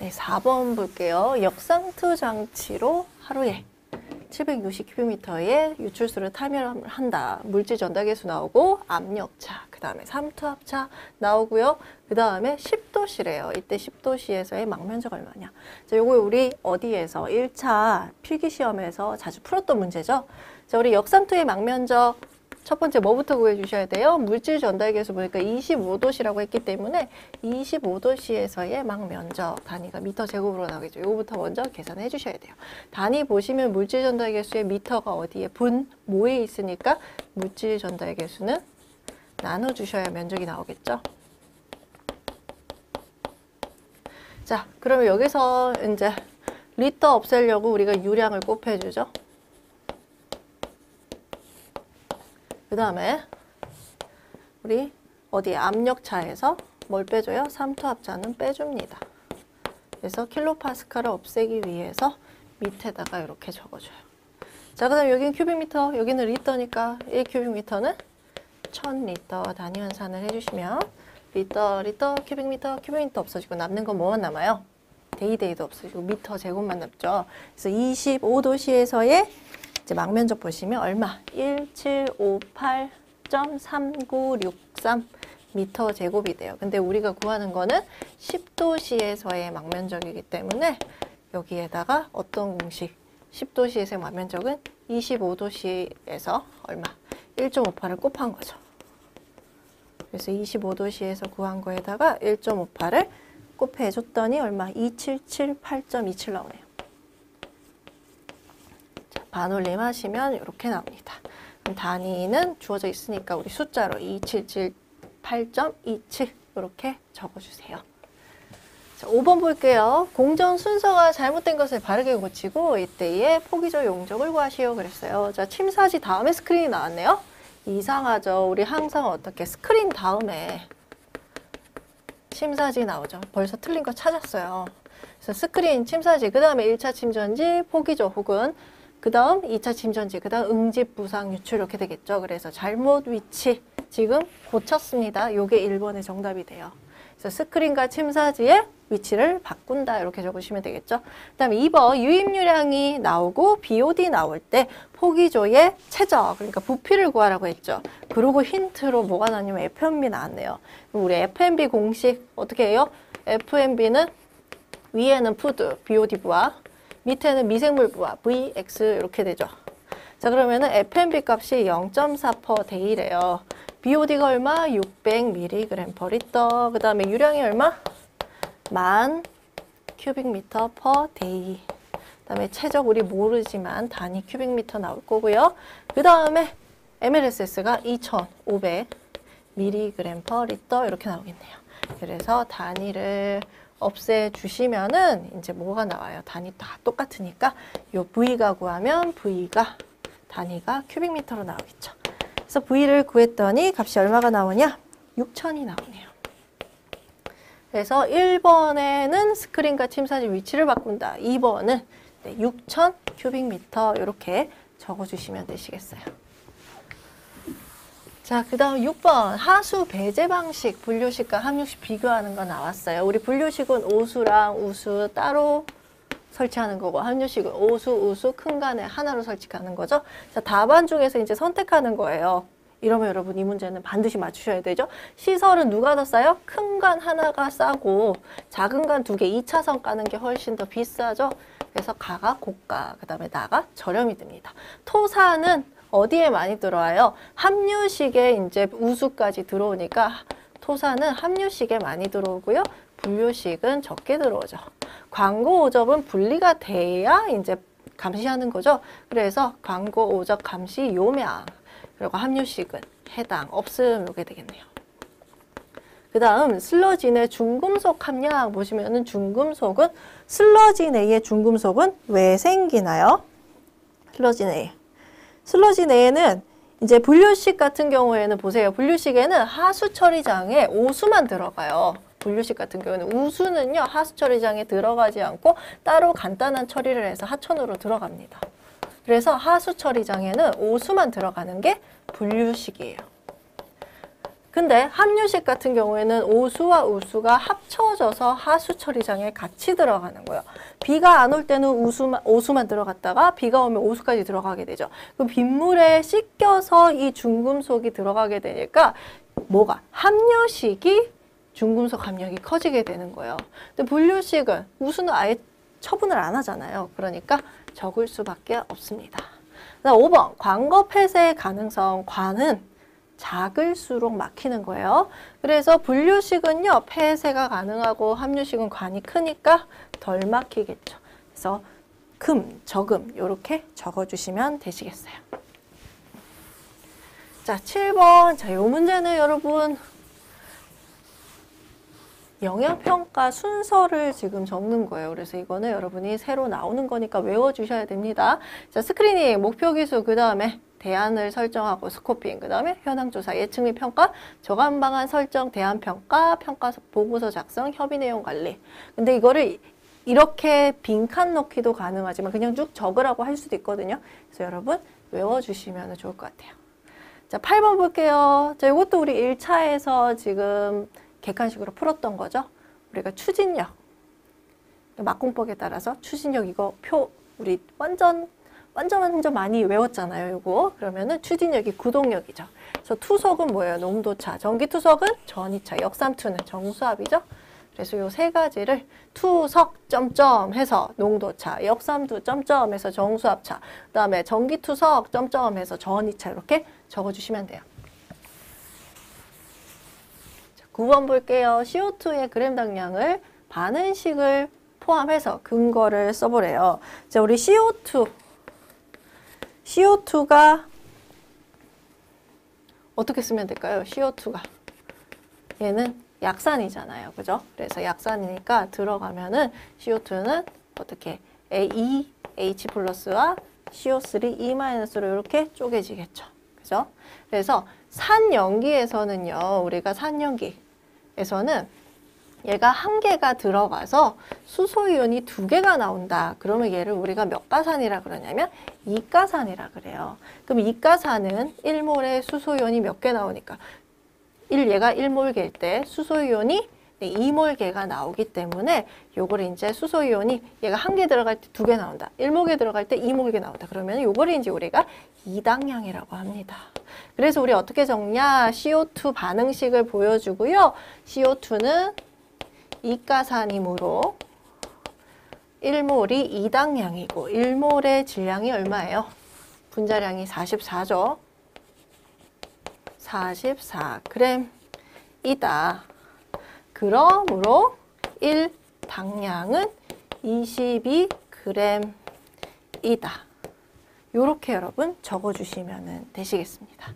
네, 4번 볼게요. 역상투 장치로 하루에 760큐비미터의 유출수를 탐혈을 한다. 물질 전달계수 나오고 압력차, 그 다음에 삼투압차 나오고요. 그 다음에 10도시래요. 이때 10도시에서의 망면적 얼마냐. 자, 요거 우리 어디에서 1차 필기시험에서 자주 풀었던 문제죠. 자, 우리 역삼투의 망면적 첫 번째 뭐부터 구해주셔야 돼요? 물질 전달 계수 보니까 25도시라고 했기 때문에 25도시에서의 막 면적 단위가 미터 제곱으로 나오겠죠. 이거부터 먼저 계산해 주셔야 돼요. 단위 보시면 물질 전달 계수의 미터가 어디에 분, 모에 있으니까 물질 전달 계수는 나눠주셔야 면적이 나오겠죠. 자, 그러면 여기서 이제 리터 없애려고 우리가 유량을 곱해주죠. 다음에 우리 어디 압력차에서 뭘 빼줘요? 삼투압차는 빼줍니다. 그래서 킬로파스칼을 없애기 위해서 밑에다가 이렇게 적어줘요. 자, 그 다음 여기는 cubic meter, 여기는 리터니까 1 cubic meter는 1000리터 단위 환산을 해주시면 리터, 리터, cubic meter, cubic meter 없어지고 남는 건 뭐만 남아요? day day도 없어지고 미터 제곱만 남죠. 그래서 25도씨에서의 이제 망면적 보시면 얼마? 1758.3963 미터 제곱이 돼요. 근데 우리가 구하는 거는 10도시에서의 망면적이기 때문에 여기에다가 어떤 공식? 10도시에서의 망면적은 25도시에서 얼마? 1.58을 곱한 거죠. 그래서 25도시에서 구한 거에다가 1.58을 곱해줬더니 얼마? 2778.27 나오네요. 반올림 하시면 이렇게 나옵니다. 단위는 주어져 있으니까 우리 숫자로 2778.27 이렇게 적어주세요. 자, 5번 볼게요. 공정 순서가 잘못된 것을 바르게 고치고 이때의 포기적 용적을 구하시오 그랬어요. 자, 침사지 다음에 스크린이 나왔네요. 이상하죠. 우리 항상 어떻게 스크린 다음에 침사지 나오죠. 벌써 틀린 거 찾았어요. 그래서 스크린, 침사지, 그 다음에 1차 침전지, 포기적 혹은 그 다음 2차 침전지, 그 다음 응집, 부상, 유출 이렇게 되겠죠. 그래서 잘못 위치 지금 고쳤습니다. 요게 1번의 정답이 돼요. 그래서 스크린과 침사지의 위치를 바꾼다 이렇게 적으시면 되겠죠. 그 다음에 2번 유입유량이 나오고 BOD 나올 때 포기조의 최저 그러니까 부피를 구하라고 했죠. 그리고 힌트로 뭐가 나냐면 FMB 나왔네요. 우리 F/M비 공식 어떻게 해요? F/M비는 위에는 food, BOD 부하 밑에는 미생물 부하 VX 이렇게 되죠. 자 그러면은 F/M비 값이 0.4 per day래요. BOD가 얼마? 600mg per 리터. 그 다음에 유량이 얼마? 만 cubic meter per. 그 다음에 체적 우리 모르지만 단위 cubic meter 나올 거고요. 그 다음에 MLSS가 2,500mg per 리터 이렇게 나오겠네요. 그래서 단위를 없애주시면은 이제 뭐가 나와요? 단위 다 똑같으니까 요 V가 구하면 V가 단위가 큐빅미터로 나오겠죠. 그래서 V를 구했더니 값이 얼마가 나오냐? 6천이 나오네요. 그래서 1번에는 스크린과 침사지 위치를 바꾼다. 2번은 6천 큐빅미터 이렇게 적어주시면 되시겠어요. 자, 그 다음 6번 하수 배제 방식 분류식과 함유식 비교하는 거 나왔어요. 우리 분류식은 오수랑 우수 따로 설치하는 거고 함유식은 오수, 우수 큰 간에 하나로 설치하는 거죠. 자, 답안 중에서 이제 선택하는 거예요. 이러면 여러분 이 문제는 반드시 맞추셔야 되죠. 시설은 누가 더 싸요? 큰 간 하나가 싸고 작은 간 두 개, 2차선 까는 게 훨씬 더 비싸죠. 그래서 가가 고가, 그 다음에 나가 저렴이 됩니다. 토사는 어디에 많이 들어와요? 함유식에 이제 우수까지 들어오니까 토사는 함유식에 많이 들어오고요. 분류식은 적게 들어오죠. 광고 오접은 분리가 돼야 이제 감시하는 거죠. 그래서 광고 오접 감시 요명 그리고 함유식은 해당 없음 이렇게 되겠네요. 그 다음 슬러지 내 중금속 함량 보시면은 중금속은 슬러지 내의 중금속은 왜 생기나요? 슬러지 내에 슬러지 내에는 이제 분류식 같은 경우에는 보세요. 분류식에는 하수 처리장에 오수만 들어가요. 분류식 같은 경우는 우수는요. 하수 처리장에 들어가지 않고 따로 간단한 처리를 해서 하천으로 들어갑니다. 그래서 하수 처리장에는 오수만 들어가는 게 분류식이에요. 근데 함유식 같은 경우에는 오수와 우수가 합쳐져서 하수 처리장에 같이 들어가는 거예요. 비가 안 올 때는 우수만, 오수만 들어갔다가 비가 오면 오수까지 들어가게 되죠. 그럼 빗물에 씻겨서 이 중금속이 들어가게 되니까 뭐가 함유식이 중금속 함량이 커지게 되는 거예요. 근데 분류식은 우수는 아예 처분을 안 하잖아요. 그러니까 적을 수밖에 없습니다. 그다음 5번 광거 폐쇄 가능성 관은 작을수록 막히는 거예요. 그래서 분류식은요 폐쇄가 가능하고 함유식은 관이 크니까 덜 막히겠죠. 그래서 금, 저금 이렇게 적어주시면 되시겠어요. 자, 7번. 자, 이 문제는 여러분 영양평가 순서를 지금 적는 거예요. 그래서 이거는 여러분이 새로 나오는 거니까 외워주셔야 됩니다. 자, screening, 목표기수, 그 다음에 대안을 설정하고 scoping, 그 다음에 현황조사, 예측 및 평가, 저감 방안 설정, 대안 평가, 평가 보고서 작성, 협의 내용 관리. 근데 이거를 이렇게 빈칸 넣기도 가능하지만 그냥 쭉 적으라고 할 수도 있거든요. 그래서 여러분 외워주시면 좋을 것 같아요. 자, 8번 볼게요. 자, 이것도 우리 1차에서 지금 객관식으로 풀었던 거죠. 우리가 추진력, 막공법에 따라서 추진력 이거 표 우리 완전 완전 완전 많이 외웠잖아요. 이거 그러면은 추진력이 구동력이죠. 그래서 투석은 뭐예요? 농도차. 전기투석은 전이차. 역삼투는 정수압이죠. 그래서 요 세 가지를 투석 점점 해서 농도차, 역삼투 점점 해서 정수압차, 그다음에 전기투석 점점 해서 전이차 이렇게 적어주시면 돼요. 9번 볼게요. CO2의 그램 당량을 반응식을 포함해서 근거를 써보래요. 자, 우리 CO2, CO2가 어떻게 쓰면 될까요? CO2가 얘는 약산이잖아요, 그죠? 그래서 약산이니까 들어가면은 CO2는 어떻게 A, H 플러스와 CO3, E 이렇게 쪼개지겠죠, 그죠? 그래서 산연기에서는요, 우리가 산연기에서는 얘가 한 개가 들어가서 수소이온이 두 개가 나온다. 그러면 얘를 우리가 몇 가산이라 그러냐면 이가산이라 그래요. 그럼 이가산은 1몰에 수소이온이 몇 개 나오니까 1 얘가 1몰개일 때 수소이온이 2몰개가 나오기 때문에 요거를 이제 수소이온이 얘가 한 개 들어갈 때 두 개 나온다. 1몰개 들어갈 때 2몰개 나온다. 그러면 요거를 이제 우리가 이당량이라고 합니다. 그래서 우리 어떻게 적냐? CO2 반응식을 보여주고요. CO2는 이가산이므로 1몰이 2당량이고 1몰의 질량이 얼마예요? 분자량이 44죠. 44g이다. 그러므로 1당량은 22g이다. 이렇게 여러분 적어주시면 되시겠습니다.